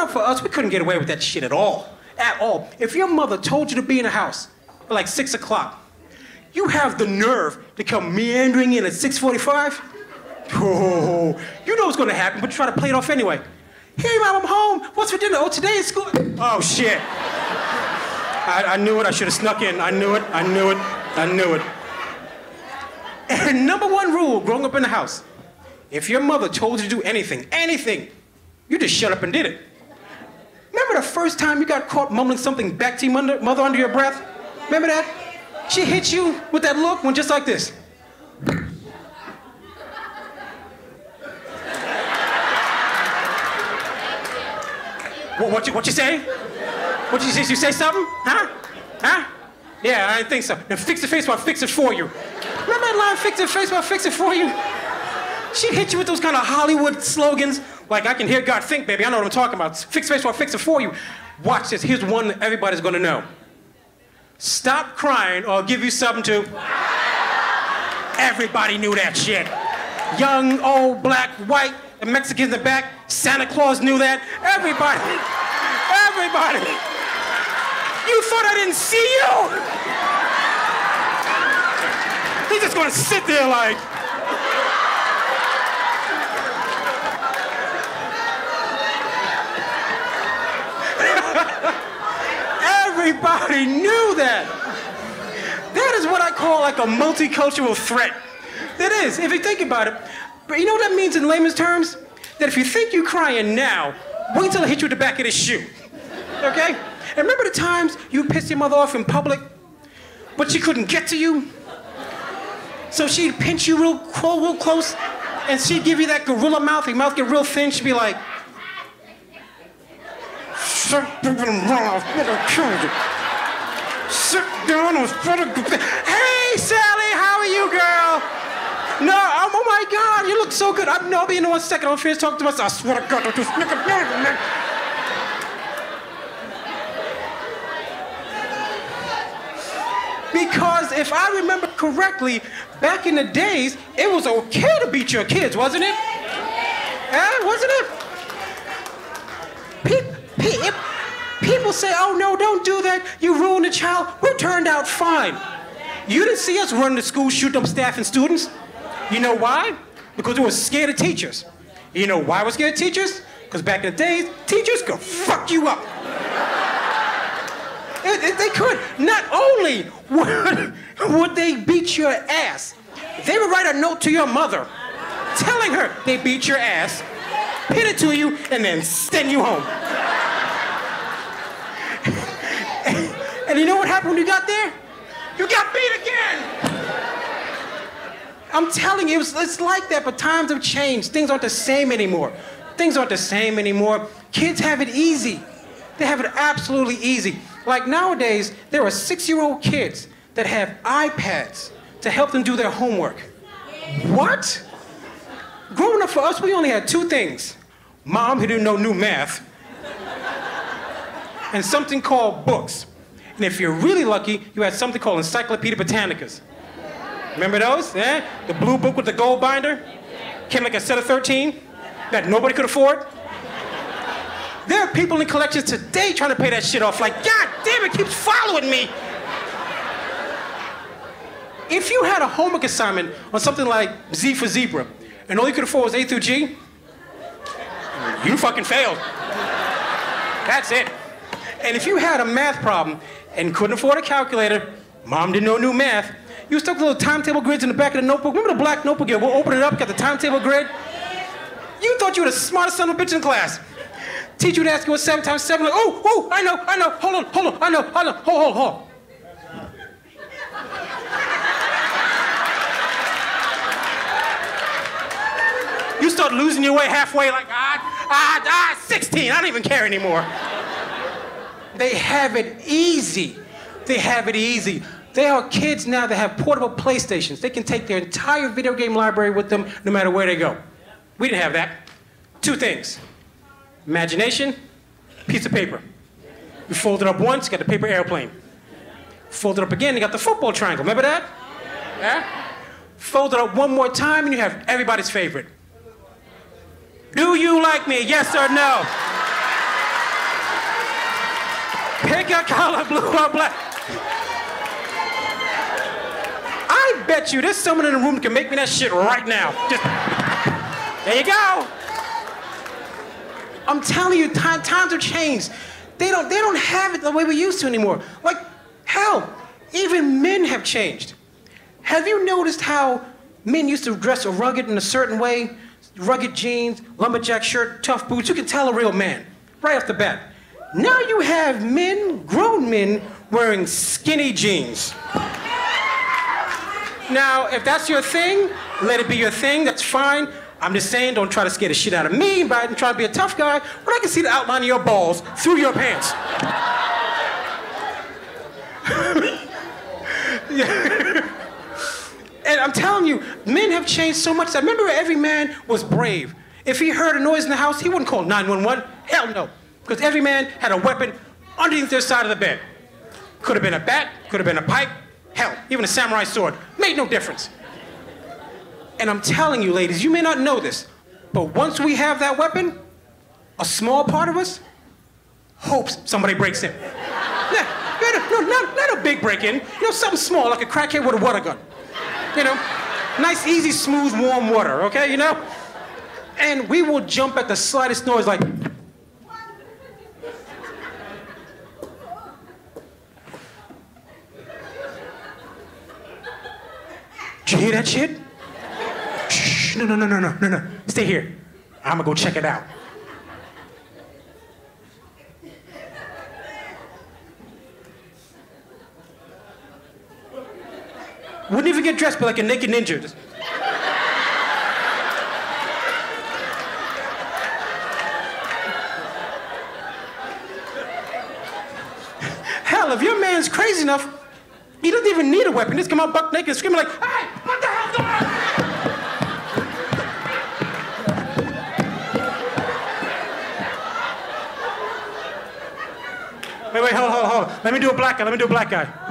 growing up for us, we couldn't get away with that shit at all. At all. If your mother told you to be in the house at like 6 o'clock, you have the nerve to come meandering in at 6.45? Oh, you know what's gonna happen, but you try to play it off anyway. Hey, mom, I'm home. What's for dinner? Oh, today is school. Oh, shit. I, I knew it. I should have snuck in. I knew it. I knew it. I knew it. And number one rule growing up in the house if your mother told you to do anything, anything, you just shut up and did it. The first time you got caught mumbling something back to your mother, under your breath? Remember that? She hit you with that look, one just like this. What, what, you, what you say? What you say? You say something? Huh? Huh? Yeah, I think so. Then fix the face while I fix it for you. Remember that line, fix the face while I fix it for you? She'd hit you with those kind of Hollywood slogans, like I can hear God think, baby. I know what I'm talking about. Fix face I fix it for you. Watch this. Here's one that everybody's gonna know. Stop crying or I'll give you something to. Everybody knew that shit. Young, old, black, white, the Mexicans in the back, Santa Claus knew that. Everybody. Everybody. You thought I didn't see you? He's just gonna sit there like. Everybody knew that. That is what I call like a multicultural threat. That is, if you think about it. But you know what that means in layman's terms? That if you think you're crying now, wait till I hit you with the back of this shoe. Okay? And remember the times you pissed your mother off in public, but she couldn't get to you? So she'd pinch you real, real close, and she'd give you that gorilla mouth. Your mouth get real thin. She'd be like, Sit down Hey, Sally, how are you, girl? No, oh, oh my God, you look so good. I'm no, be in one second. I'm finish talking to myself. I swear to God, don't just Because if I remember correctly, back in the days, it was okay to beat your kids, wasn't it? Yeah, wasn't it? People, people say, oh no, don't do that. You ruined the child. We turned out fine. You didn't see us run the school, shoot up staff and students. You know why? Because we were scared of teachers. You know why we're scared of teachers? Because back in the days, teachers could fuck you up. It, it, they could. Not only would, would they beat your ass, they would write a note to your mother telling her they beat your ass, pin it to you, and then send you home. And you know what happened when you got there? You got beat again. I'm telling you, it's, it's like that, but times have changed. Things aren't the same anymore. Things aren't the same anymore. Kids have it easy. They have it absolutely easy. Like nowadays, there are six year old kids that have iPads to help them do their homework. What? Growing up for us, we only had two things mom who didn't know new math, and something called books. And if you're really lucky, you had something called Encyclopedia Britannicas. Remember those? Yeah? The blue book with the gold binder? Came like a set of 13 that nobody could afford? There are people in collections today trying to pay that shit off. Like, God damn it, keeps following me. If you had a homework assignment on something like Z for zebra, and all you could afford was A through G, you fucking failed. That's it. And if you had a math problem and couldn't afford a calculator, mom didn't know new math, you stuck little timetable grids in the back of the notebook. Remember the black notebook? Yeah, we'll open it up, got the timetable grid. You thought you were the smartest son of a bitch in class. Teacher would ask you what seven times seven. Like, oh, oh, I know, I know. Hold on, hold on, I know, hold on, hold, hold, hold. You start losing your way halfway, like, ah, ah, ah, 16, I don't even care anymore. They have it easy. They have it easy. There are kids now that have portable PlayStations. They can take their entire video game library with them no matter where they go. We didn't have that. Two things imagination, piece of paper. You fold it up once, you got the paper airplane. Fold it up again, you got the football triangle. Remember that? Yeah? Fold it up one more time, and you have everybody's favorite. Do you like me? Yes or no? Pick a color, blue or black. I bet you there's someone in the room can make me that shit right now. Just, there you go. I'm telling you, time, times have changed. They don't, they don't have it the way we used to anymore. Like, hell, even men have changed. Have you noticed how men used to dress rugged in a certain way? Rugged jeans, lumberjack shirt, tough boots. You can tell a real man right off the bat. Now you have men, grown men, wearing skinny jeans. Now, if that's your thing, let it be your thing, that's fine. I'm just saying, don't try to scare the shit out of me by trying to be a tough guy when I can see the outline of your balls through your pants. and I'm telling you, men have changed so much. I remember every man was brave. If he heard a noise in the house, he wouldn't call 911. Hell no. Because every man had a weapon underneath their side of the bed. Could have been a bat, could have been a pipe, hell, even a samurai sword. Made no difference. And I'm telling you, ladies, you may not know this, but once we have that weapon, a small part of us hopes somebody breaks in. Yeah, no, not, not a big break in. You know, something small, like a crackhead with a water gun. You know, nice, easy, smooth, warm water, okay, you know? And we will jump at the slightest noise like, you hear that shit? Shh, no, no, no, no, no, no, no. Stay here. I'm gonna go check it out. Wouldn't even get dressed, but like a naked ninja. Just... Hell, if your man's crazy enough, he doesn't even need a weapon. Just come out buck naked, screaming like, "Hey, what the hell's going on?" Wait, wait, hold, hold, hold. Let me do a black guy. Let me do a black guy.